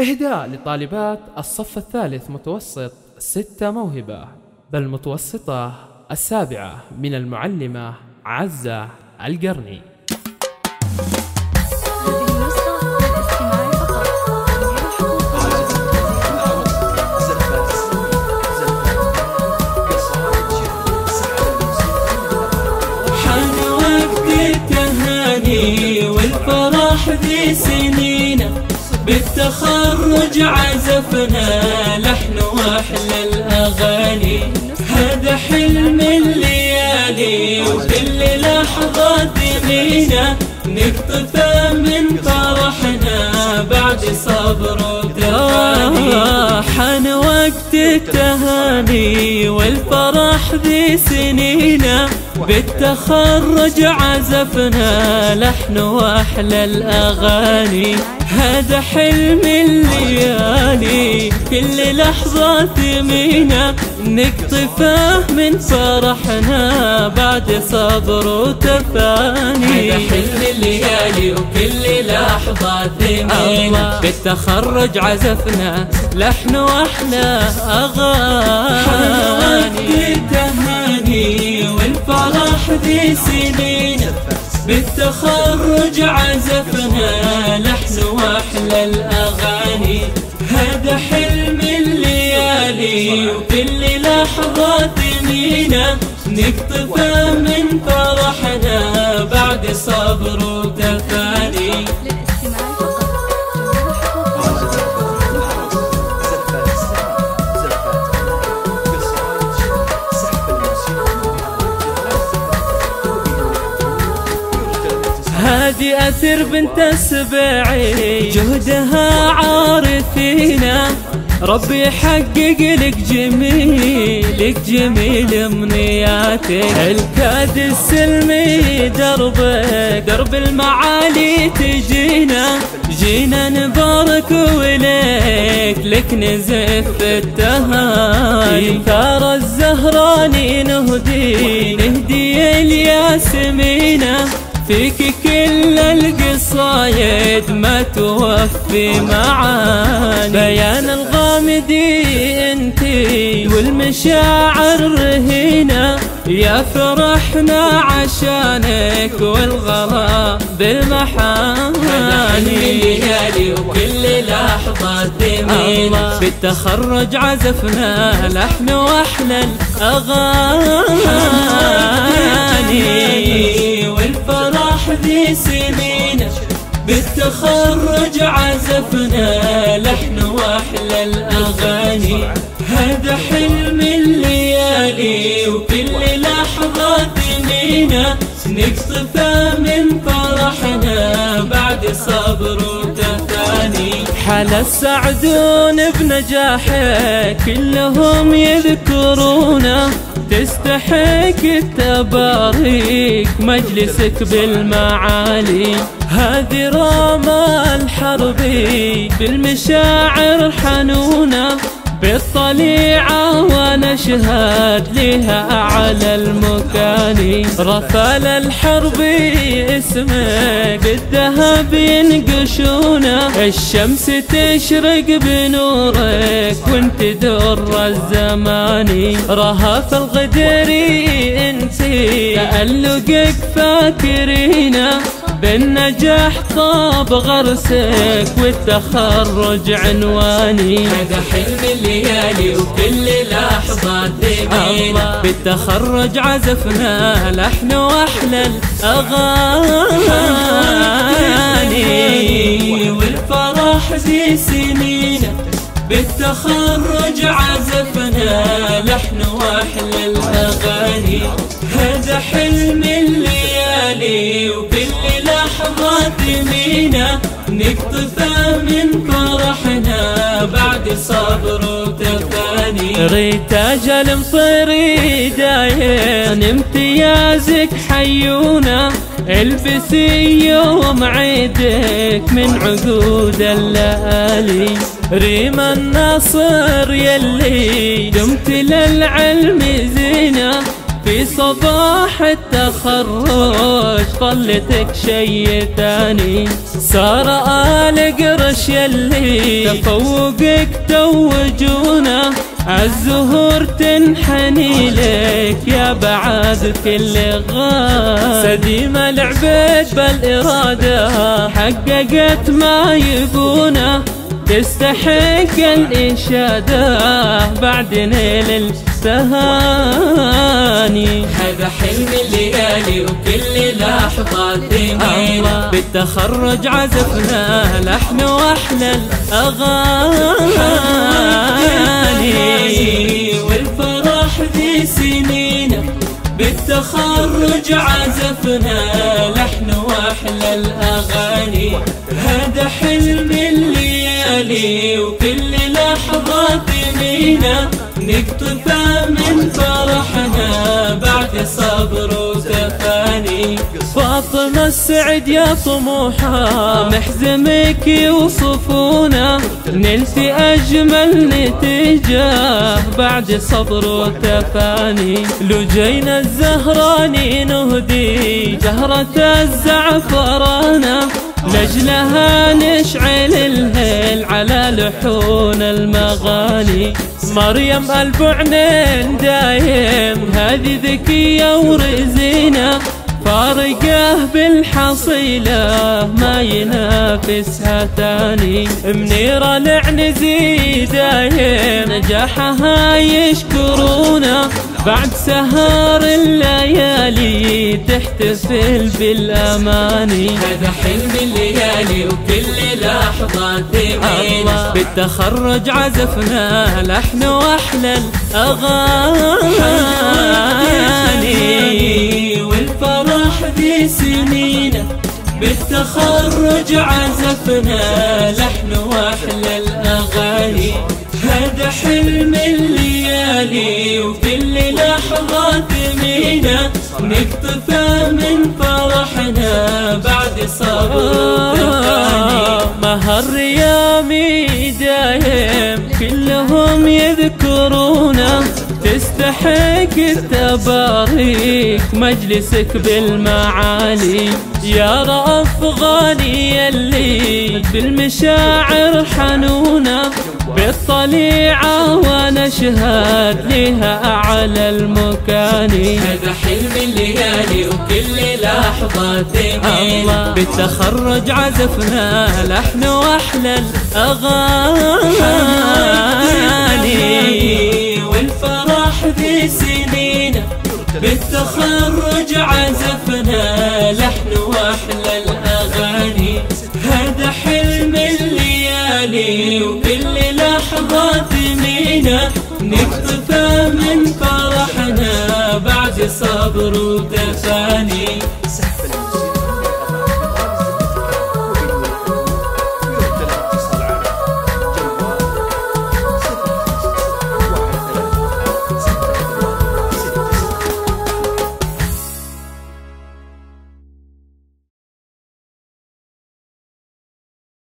إهداء لطالبات الصف الثالث متوسط ستة موهبة بل متوسطة السابعة من المعلمة عزة القرني. عزفنا لحن وأحلى الأغاني. هذا حلم الليالي وكل لحظة دمينا نقطفه من فرحنا بعد صبر وتفاني حان وقت التهاني والفرح ذي سنينا بالتخرج عزفنا لحن وأحلى الأغاني. هذا حلم الليالي كل لحظة ثمينة نقطفه من فرحنا بعد صبر وتفاني. هذا حلم الليالي وكل لحظة ثمينة بالتخرج عزفنا لحن واحلى أغاني. تهاني والفرح ذي سنين. بالتخرج عزفنا لحن واحلى الأغاني. هذا حلم الليالي وكل لحظة ثمينة نقطفه من فرحنا بعد صبر وتفاني. هادي أثر بنت السبعي جهدها عارفينا ربي يحقق لك جميل لك جميل امنياتك الكاد السلمي دربك درب المعالي تجينا. جينا نبارك وليك لك نزف التهاني ثار الزهراني نهدي نهدي الياسمينه فيك القصايد ما توفي معاني. بيان الغامدي انتي والمشاعر رهينة. يا فرحنا عشانك والغلا بالمحاني. ليالي وكل لحظة ثمينة بالتخرج عزفنا لحن واحلى الأغاني. ذي سنين بالتخرج عزفنا لحن وأحلى الأغاني. هذا حلم الليالي وكل لحظة ثمينة نقطفه من فرحنا بعد صبر وتفاني. حال السعدون بنجاحك كلهم يذكرونه تستحق التباريك مجلسك بالمعالي. هذه راما الحربي بالمشاعر حنونه بالطليعة ونشهد لها أعلى المكان. رفال الحرب اسمك بالذهب ينقشونه. الشمس تشرق بنورك وانت در الزمان. رهف الغدري انت تألقك فاكرينه. بالنجاح طاب غرسك والتخرج عنواني. هذا حلم الليالي وكل لحظة ثمينة بالتخرج عزفنا لحن وأحلى الأغاني. والفرح ذي سنين بالتخرج عزفنا لحن وأحلى الأغاني. هذا حلم الليالي وكل لحظة ثمينة نقطفه من فرحنا بعد صبر وتفاني ريت أجل مصيري داين امتيازك حيونا. البسي يوم عيدك من عقود الليالي ريم النصر يلي دمت للعلم زينة. في صباح التخرج طلتك شي ثاني صار آل قرش يلي تفوقك توجونا. عالزهور تنحني لك يا بعد كل غار. سديمة لعبت بالإرادة حققت ما يبونه تستحق الإشادة بعد نيل التهاني هذا حلم الليالي وكل لحظة تمين بالتخرج عزفنا لحن وأحلى الأغاني. والفرح ذي سنين. بالتخرج عزفنا لحن وأحلى الأغاني. هذا حلم الليالي وكل لحظة تمينا نقطفها من فرحنا بعد صبر وتفاني فاطمة السعد يا طموحة محزمك يوصفونا نلت أجمل نتيجة بعد صبر وتفاني لجينا الزهراني نهدي زهرة الزعفرانة. لجلها نشعل الهيل على لحون المغاني. مريم البعنين دايم هذه ذكية ورزينة. فارقه بالحصيلة ما ينافسها تاني منيرة العنزي دايم نجاحها يشكرونا بعد سهر تحتفل بالأماني. هذا حلم الليالي وكل لحظة تمين بالتخرج عزفنا لحن وأحلى الأغاني. والفرح ذي سنين بالتخرج عزفنا لحن وأحلى الأغاني. هذا حلم الليالي وكل لحظة تمينا نقطفها من فرحنا بعد صبر مهر يامي دايم كلهم يذكرونا. تستحق التباريك مجلسك بالمعالي. يا رأف غالي اللي بالمشاعر حنونة بالطليعة ونشهد لها أعلى المكان. هذا حلم الليالي وكل لحظة تمين بالتخرج عزفنا لحن وأحلى الأغاني. والفرح ذي سنين بالتخرج عزفنا لحن وأحلى الأغاني. هذا حلم الليالي تمينا نقطفها من فرحنا بعد صبر وتفاني